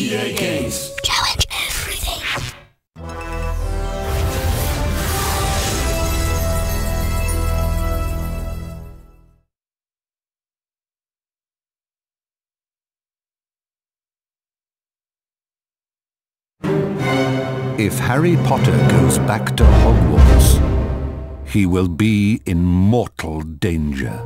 EA Games. Challenge everything. If Harry Potter goes back to Hogwarts, he will be in mortal danger.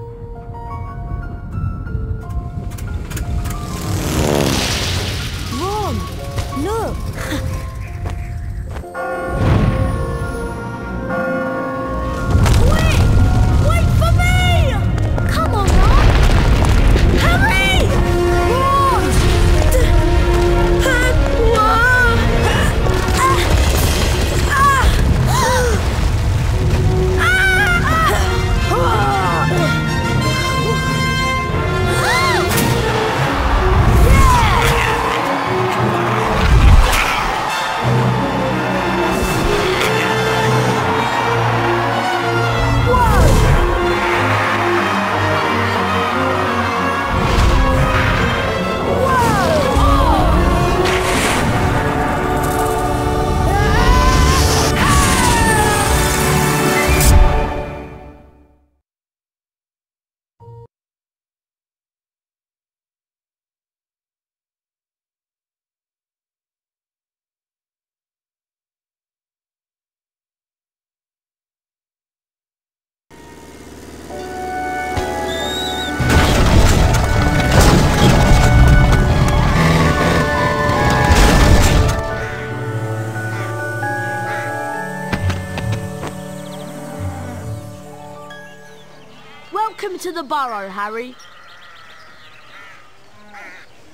Welcome to the burrow, Harry.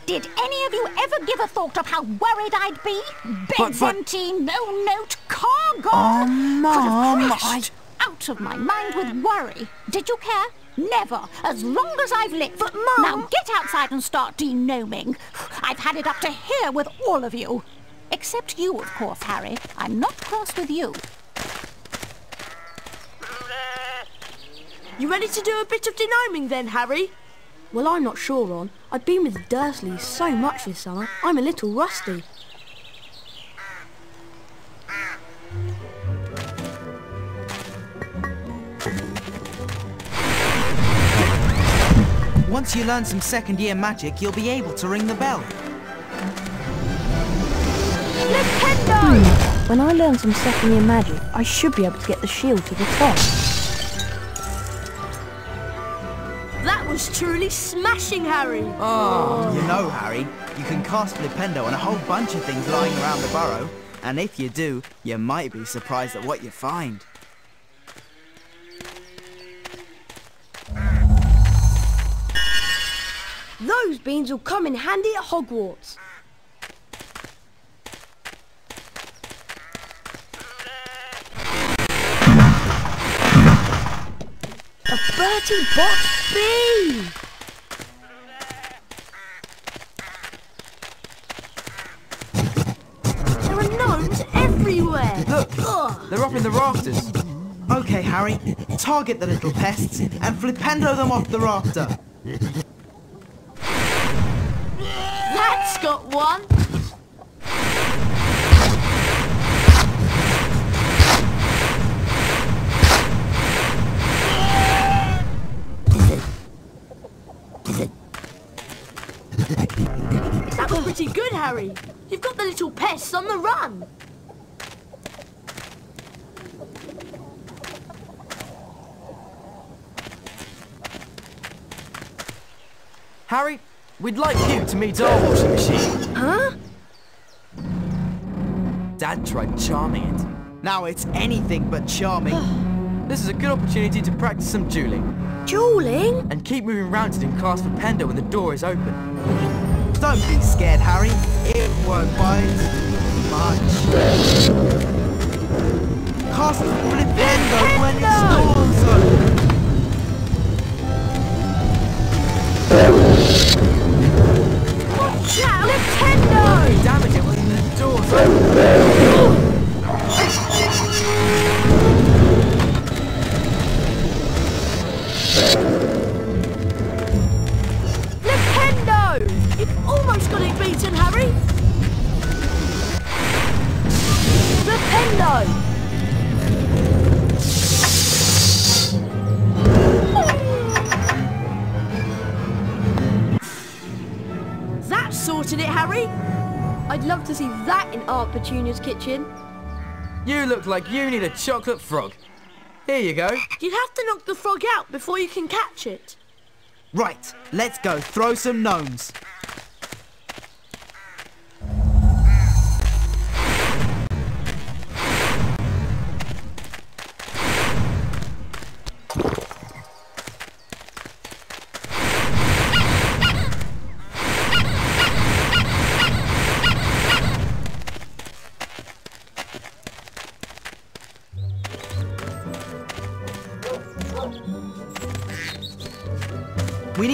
Did any of you ever give a thought of how worried I'd be? Beds but- empty, no note, car gone. Oh, Could have Mum, crashed. Out of my mind with worry. Did you care? Never, as long as I've lived. But Mum- Now get outside and start degnoming. I've had it up to here with all of you. Except you, of course, Harry. I'm not cross with you. You ready to do a bit of degnoming then, Harry? Well, I'm not sure, Ron. I've been with the Dursleys so much this summer, I'm a little rusty. Once you learn some second year magic, you'll be able to ring the bell. Flipendo! Hmm. When I learn some second year magic, I should be able to get the shield to the top. Truly smashing, Harry. Oh. You know, Harry, you can cast Flipendo on a whole bunch of things lying around the burrow. And if you do, you might be surprised at what you find. Those beans will come in handy at Hogwarts. Bertie Bott's bee! There are gnomes everywhere! Look, Ugh. they're up in the rafters. Okay, Harry, target the little pests and Flipendo them off the rafter. That's got one! That was pretty good, Harry. You've got the little pests on the run. Harry, we'd like you to meet our washing machine. Huh? Dad tried charming it. Now it's anything but charming. This is a good opportunity to practice some dueling Dueling? and keep moving round it in cast Flipendo when the door is open. Don't be scared, Harry. It won't bite much. Cast Flipendo when its door's open. Watch out! Flipendo! Damage it when the door's That sorted it, Harry. I'd love to see that in Aunt Petunia's kitchen. You look like you need a chocolate frog. Here you go. You'd have to knock the frog out before you can catch it. Right, let's go throw some gnomes.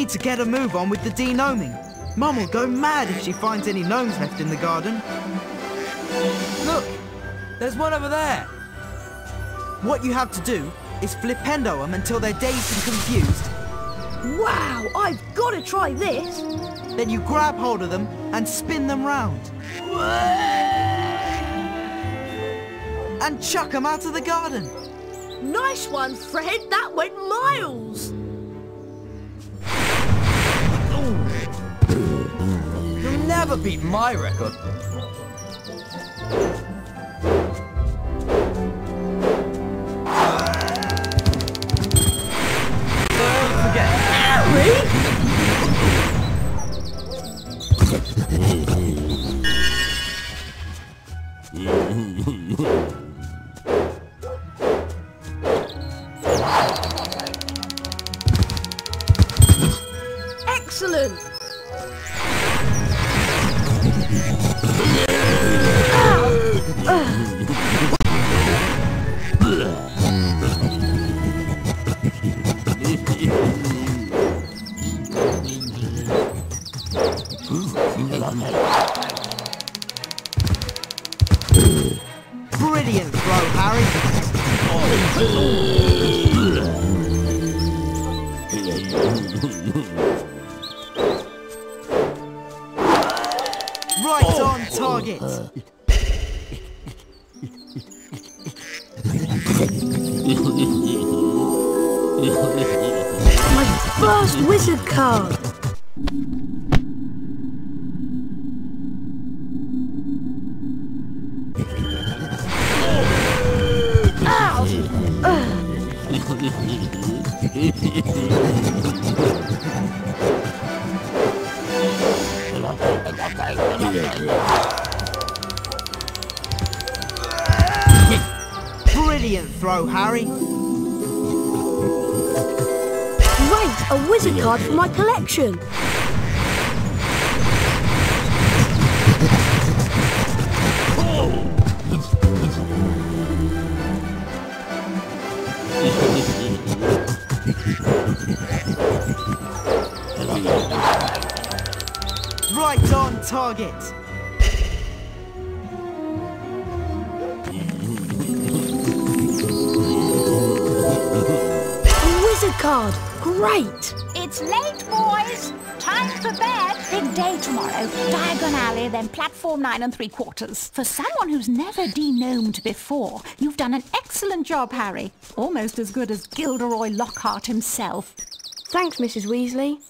Need to get a move on with the degnoming. Mum will go mad if she finds any gnomes left in the garden. Look, there's one over there. What you have to do is flipendo them until they're dazed and confused. Wow, I've got to try this. Then you grab hold of them and spin them round. And chuck them out of the garden. Nice one, Fred. That went miles. Never beat my record. Excellent. Right on target. My first wizard card. A wizard card for my collection. Right on target. A wizard card. Great. It's late, boys. Time for bed. Big day tomorrow. Diagon Alley, then platform nine and three quarters. For someone who's never degnomed before, you've done an excellent job, Harry. Almost as good as Gilderoy Lockhart himself. Thanks, Mrs. Weasley.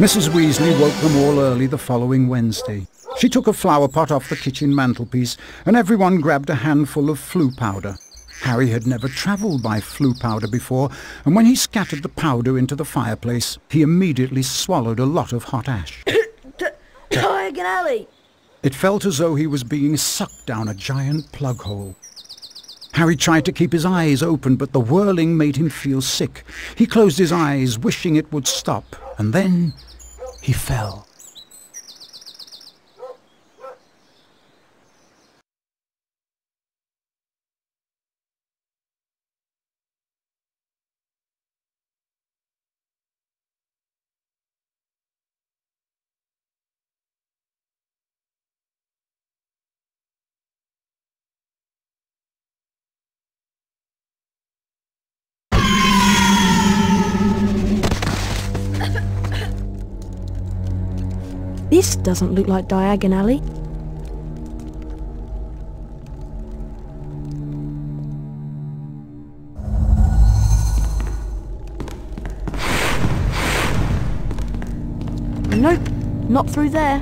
Mrs. Weasley woke them all early the following Wednesday. She took a flower pot off the kitchen mantelpiece and everyone grabbed a handful of Floo powder. Harry had never travelled by Floo powder before, and when he scattered the powder into the fireplace, he immediately swallowed a lot of hot ash. Diagon Alley. It felt as though he was being sucked down a giant plug hole. Harry tried to keep his eyes open, but the whirling made him feel sick. He closed his eyes, wishing it would stop, and then he fell. This doesn't look like Diagon Alley. Nope, not through there.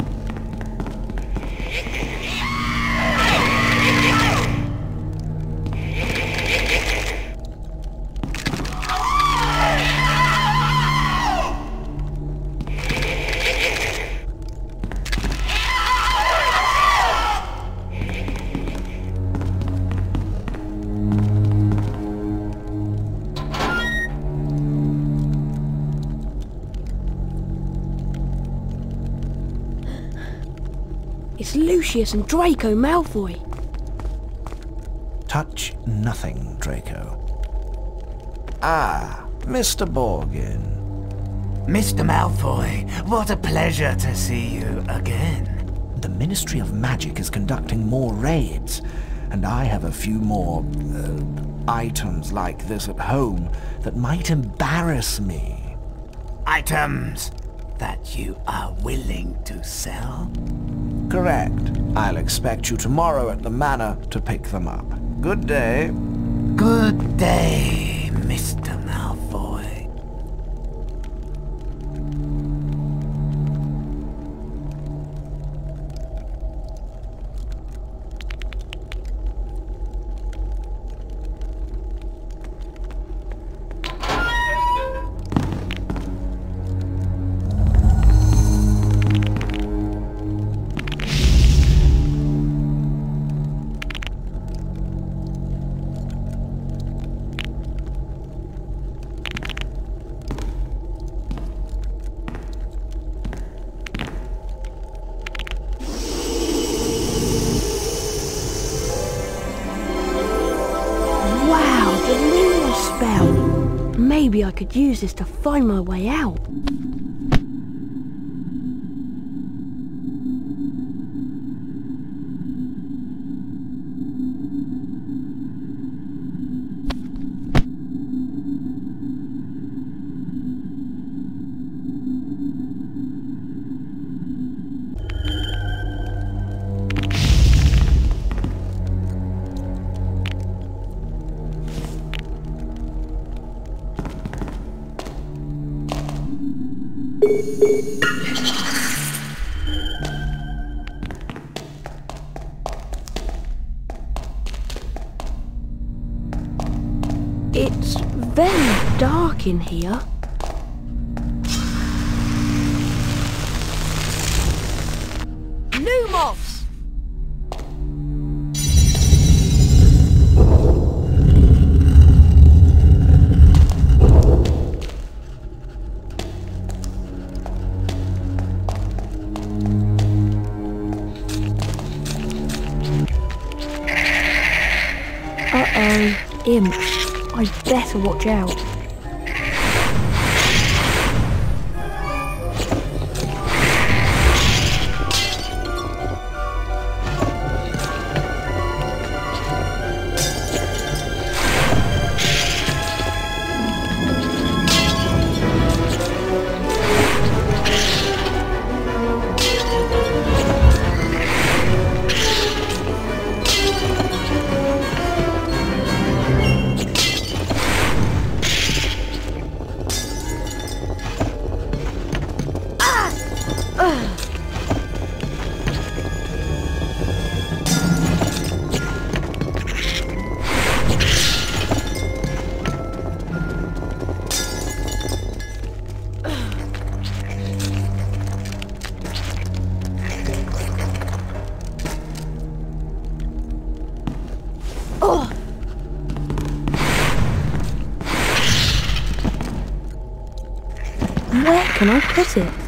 It's Lucius and Draco Malfoy. Touch nothing, Draco. Ah, Mr. Borgin. Mr. Malfoy, what a pleasure to see you again. The Ministry of Magic is conducting more raids, and I have a few more uh, items like this at home that might embarrass me. Items that you are willing to sell? Correct. I'll expect you tomorrow at the manor to pick them up. Good day. Good day, Mr. Maybe I could use this to find my way out. In here. Lumos! Uh-oh, imps. I'd better watch out. Where can I put it?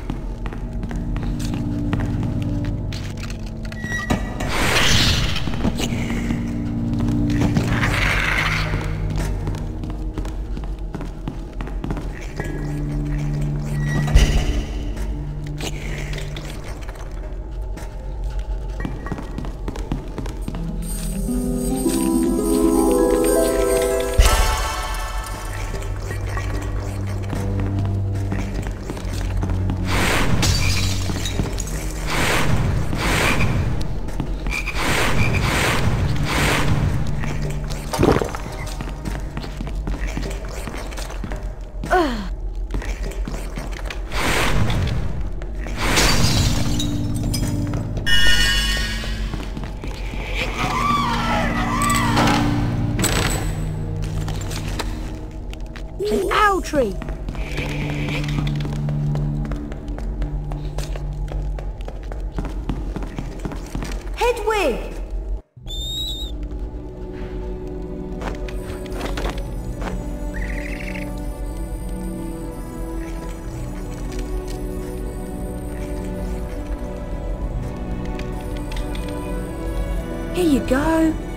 Here you go.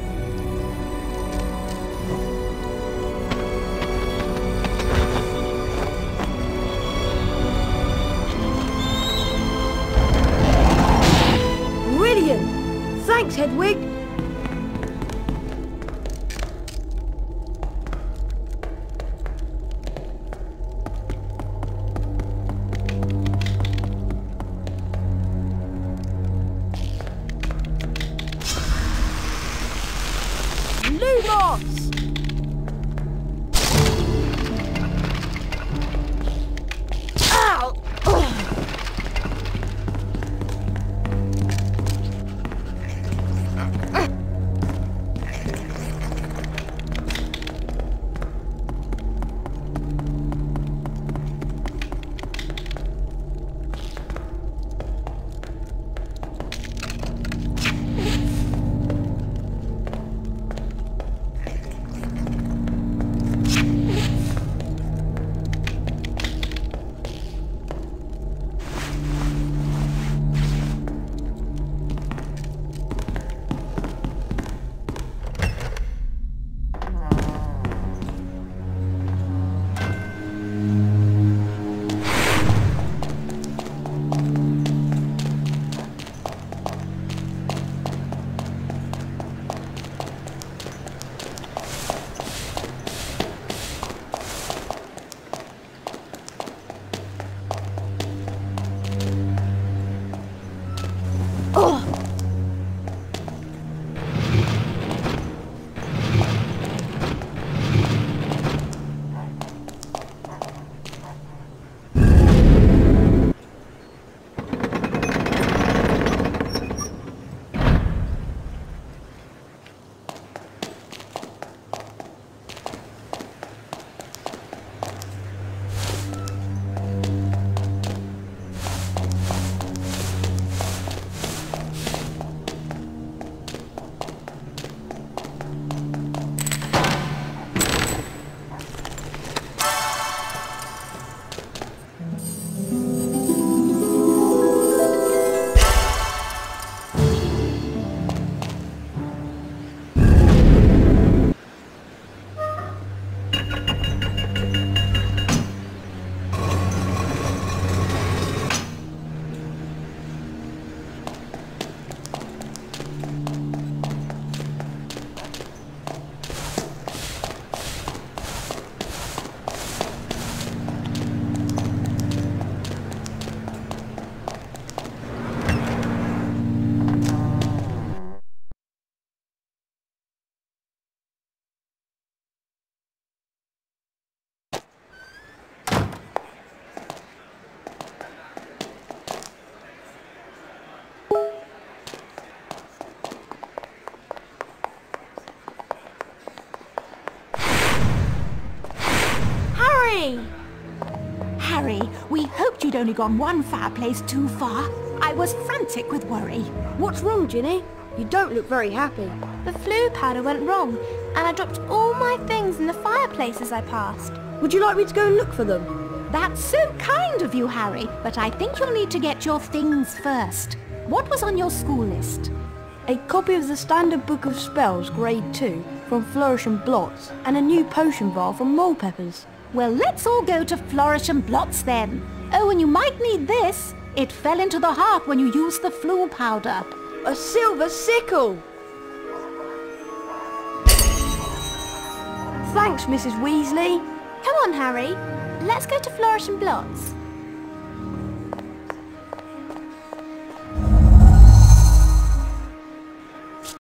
Only gone one fireplace too far. I was frantic with worry. What's wrong, Ginny? You don't look very happy. The Floo powder went wrong, and I dropped all my things in the fireplace as I passed. Would you like me to go and look for them? That's so kind of you, Harry, but I think you'll need to get your things first. What was on your school list? A copy of the Standard Book of Spells, Grade 2, from Flourish and Blotts, and a new potion vial from Mulpepper's. Well, let's all go to Flourish and Blotts then. Oh, and you might need this. It fell into the heart when you used the Floo powder. A silver sickle! Thanks, Mrs. Weasley. Come on, Harry. Let's go to Flourish and Blotts.